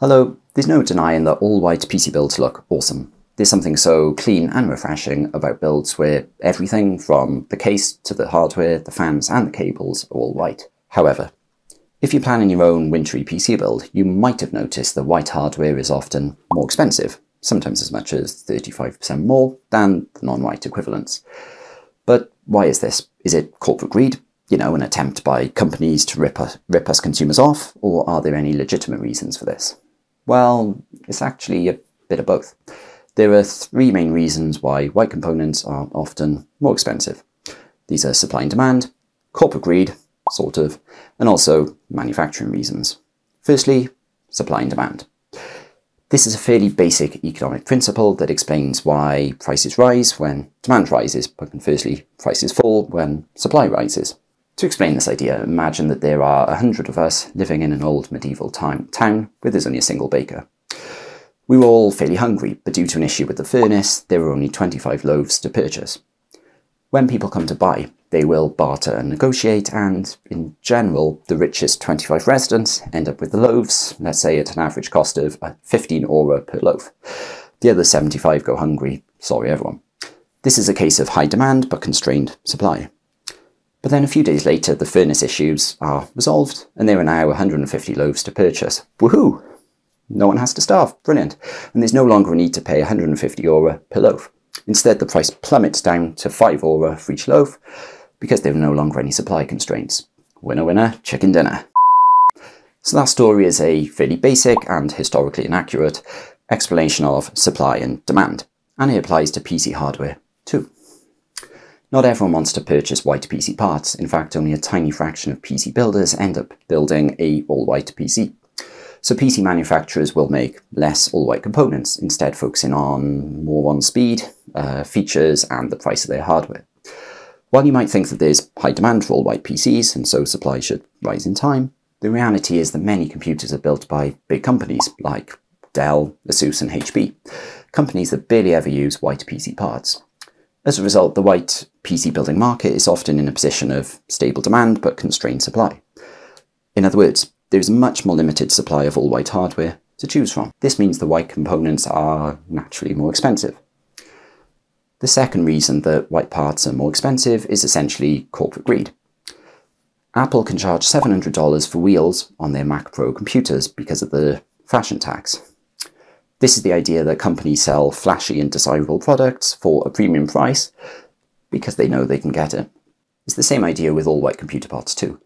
Hello, there's no denying that all white PC builds look awesome. There's something so clean and refreshing about builds where everything from the case to the hardware, the fans and the cables are all white. However, if you're planning your own wintry PC build, you might have noticed that white hardware is often more expensive, sometimes as much as 35% more than the non-white equivalents. But why is this? Is it corporate greed? You know, an attempt by companies to rip us, rip us consumers off? Or are there any legitimate reasons for this? Well, it's actually a bit of both. There are three main reasons why white components are often more expensive. These are supply and demand, corporate greed, sort of, and also manufacturing reasons. Firstly, supply and demand. This is a fairly basic economic principle that explains why prices rise when demand rises, but conversely, prices fall when supply rises. To explain this idea, imagine that there are a hundred of us living in an old medieval time, town where there's only a single baker. We were all fairly hungry, but due to an issue with the furnace, there were only 25 loaves to purchase. When people come to buy, they will barter and negotiate, and in general, the richest 25 residents end up with the loaves, let's say at an average cost of uh, 15 euro per loaf. The other 75 go hungry, sorry everyone. This is a case of high demand but constrained supply. But then a few days later, the furnace issues are resolved, and there are now 150 loaves to purchase. Woohoo! No one has to starve. Brilliant. And there's no longer a need to pay 150 euro per loaf. Instead, the price plummets down to 5 euro for each loaf because there are no longer any supply constraints. Winner, winner, chicken dinner. So that story is a fairly basic and historically inaccurate explanation of supply and demand, and it applies to PC hardware too. Not everyone wants to purchase white PC parts. In fact, only a tiny fraction of PC builders end up building a all-white PC. So PC manufacturers will make less all-white components, instead focusing on more on speed, uh, features, and the price of their hardware. While you might think that there's high demand for all-white PCs, and so supply should rise in time, the reality is that many computers are built by big companies like Dell, Asus, and HP, companies that barely ever use white PC parts. As a result, the white PC building market is often in a position of stable demand but constrained supply. In other words, there is a much more limited supply of all white hardware to choose from. This means the white components are naturally more expensive. The second reason that white parts are more expensive is essentially corporate greed. Apple can charge $700 for wheels on their Mac Pro computers because of the fashion tax. This is the idea that companies sell flashy and desirable products for a premium price because they know they can get it. It's the same idea with all white computer parts too.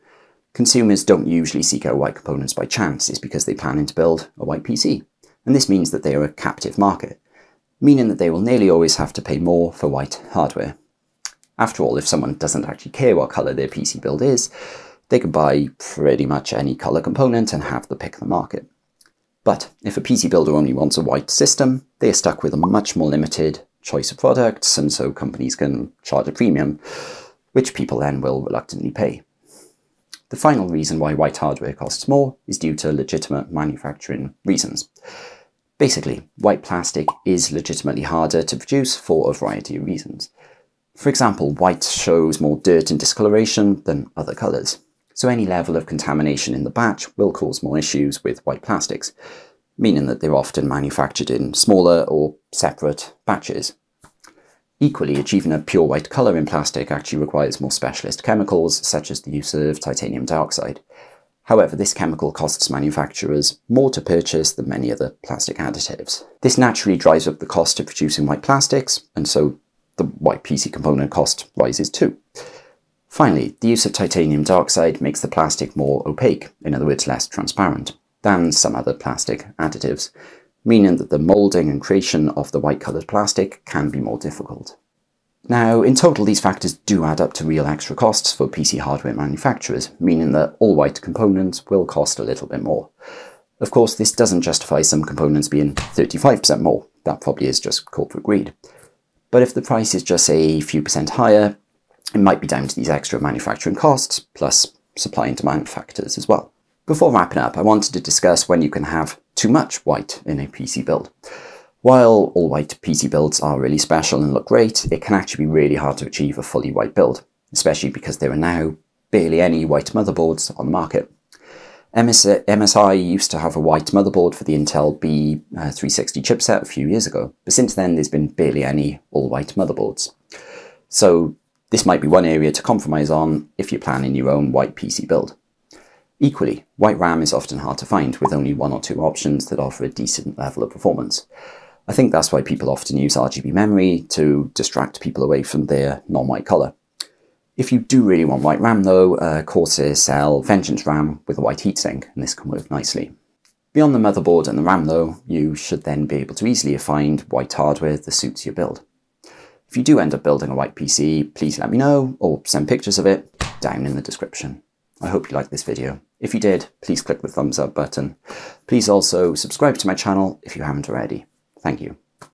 Consumers don't usually seek out white components by chance, it's because they plan to build a white PC. And this means that they are a captive market, meaning that they will nearly always have to pay more for white hardware. After all, if someone doesn't actually care what colour their PC build is, they can buy pretty much any colour component and have the pick of the market. But if a PC builder only wants a white system, they are stuck with a much more limited choice of products, and so companies can charge a premium, which people then will reluctantly pay. The final reason why white hardware costs more is due to legitimate manufacturing reasons. Basically, white plastic is legitimately harder to produce for a variety of reasons. For example, white shows more dirt and discoloration than other colours so any level of contamination in the batch will cause more issues with white plastics, meaning that they're often manufactured in smaller or separate batches. Equally, achieving a pure white colour in plastic actually requires more specialist chemicals, such as the use of titanium dioxide. However, this chemical costs manufacturers more to purchase than many other plastic additives. This naturally drives up the cost of producing white plastics, and so the white PC component cost rises too. Finally, the use of titanium dioxide makes the plastic more opaque, in other words less transparent, than some other plastic additives, meaning that the moulding and creation of the white coloured plastic can be more difficult. Now, in total, these factors do add up to real extra costs for PC hardware manufacturers, meaning that all white components will cost a little bit more. Of course, this doesn't justify some components being 35% more, that probably is just corporate greed. But if the price is just a few percent higher, it might be down to these extra manufacturing costs, plus supply and demand factors as well. Before wrapping up, I wanted to discuss when you can have too much white in a PC build. While all white PC builds are really special and look great, it can actually be really hard to achieve a fully white build, especially because there are now barely any white motherboards on the market. MSI used to have a white motherboard for the Intel B360 uh, chipset a few years ago, but since then there's been barely any all-white motherboards. So this might be one area to compromise on if you're planning your own white PC build. Equally, white RAM is often hard to find with only one or two options that offer a decent level of performance. I think that's why people often use RGB memory to distract people away from their non-white colour. If you do really want white RAM though, uh, Corsair sell Vengeance RAM with a white heatsink, and this can work nicely. Beyond the motherboard and the RAM though, you should then be able to easily find white hardware that suits your build. If you do end up building a white PC, please let me know, or send pictures of it down in the description. I hope you liked this video. If you did, please click the thumbs up button. Please also subscribe to my channel if you haven't already. Thank you.